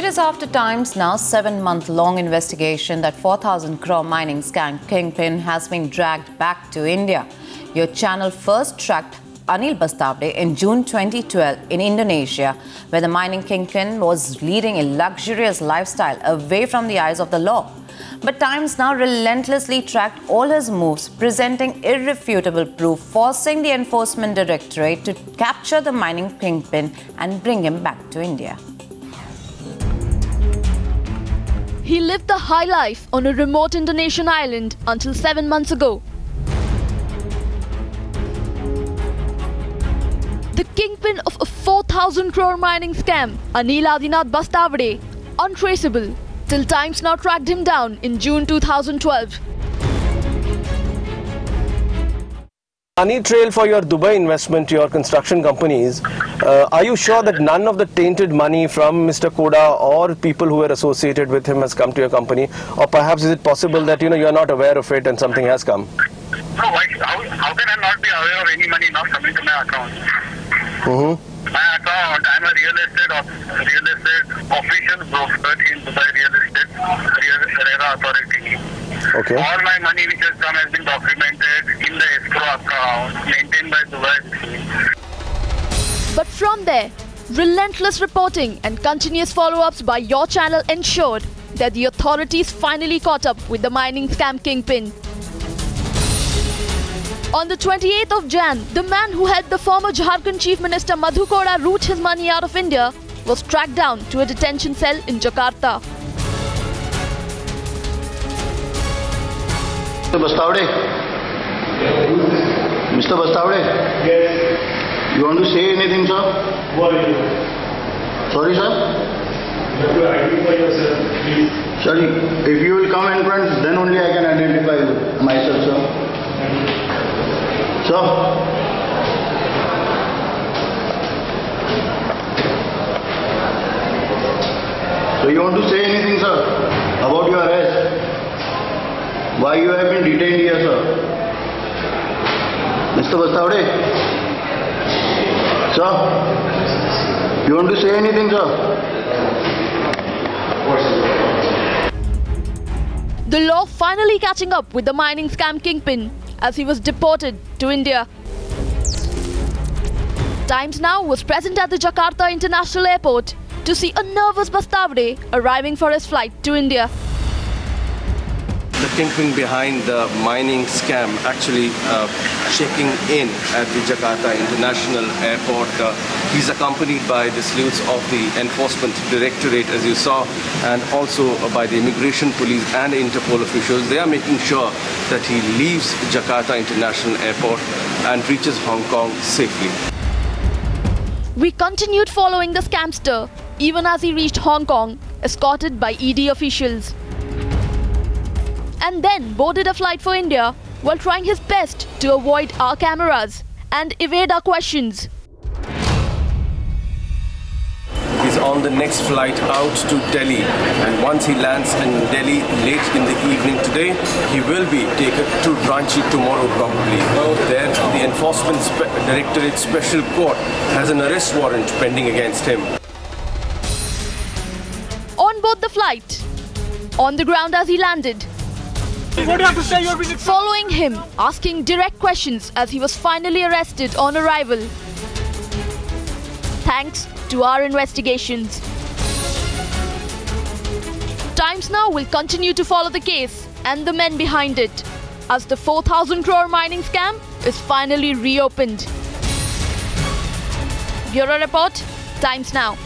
It is after Times' now seven month long investigation that 4,000 crore mining scam kingpin has been dragged back to India. Your channel first tracked Anil Bastawade in June 2012 in Indonesia, where the mining kingpin was leading a luxurious lifestyle away from the eyes of the law. But Times now relentlessly tracked all his moves, presenting irrefutable proof, forcing the Enforcement Directorate to capture the mining kingpin and bring him back to India. He lived the high life on a remote Indonesian island until seven months ago. The kingpin of a 4,000 crore mining scam, Anil Adinath Bastawade, untraceable, till Times now tracked him down in June 2012. Money trail for your Dubai investment, your construction companies, uh, are you sure that none of the tainted money from Mr. Koda or people who are associated with him has come to your company? Or perhaps is it possible that you know you're not aware of it and something has come? No, why, how, how can I not be aware of any money not coming to my account? Mm-hmm. My account, I'm a real estate, of, real estate official broker in Dubai Real Estate Real RERA Authority. Okay. All my money which has come has been documented in the escrow account maintained by Dubai. But from there, relentless reporting and continuous follow ups by your channel ensured that the authorities finally caught up with the mining scam kingpin. On the 28th of Jan, the man who had the former Jharkhand Chief Minister Madhu Koda root his money out of India was tracked down to a detention cell in Jakarta. Mr. Bastawade? Mr. Bastawade? Yes. You want to say anything, sir? What are you? Sorry, sir? You have to identify yourself, please. Sorry, if you will come in front, then only I can identify myself, sir. Sir? So you want to say anything, sir, about your arrest? Why you have been detained here, sir? Mr. Bastawade? Sir? You want to say anything, sir? The law finally catching up with the mining scam kingpin as he was deported to India. Times Now was present at the Jakarta International Airport to see a nervous Bastawade arriving for his flight to India. The kingpin behind the mining scam actually uh, checking in at the Jakarta International Airport. Uh, he's accompanied by the sleuths of the Enforcement Directorate, as you saw, and also by the Immigration Police and Interpol officials. They are making sure that he leaves Jakarta International Airport and reaches Hong Kong safely. We continued following the scamster even as he reached Hong Kong, escorted by ED officials. And then boarded a flight for India while trying his best to avoid our cameras and evade our questions. He's on the next flight out to Delhi, and once he lands in Delhi late in the evening today, he will be taken to Ranchi tomorrow probably. There, the Enforcement Spe- Directorate Special Court has an arrest warrant pending against him. On board the flight, on the ground as he landed, What do you have to say? You're following him, asking direct questions as he was finally arrested on arrival. Thanks to our investigations. Times Now will continue to follow the case and the men behind it as the 4,000 crore mining scam is finally reopened. Bureau Report, Times Now.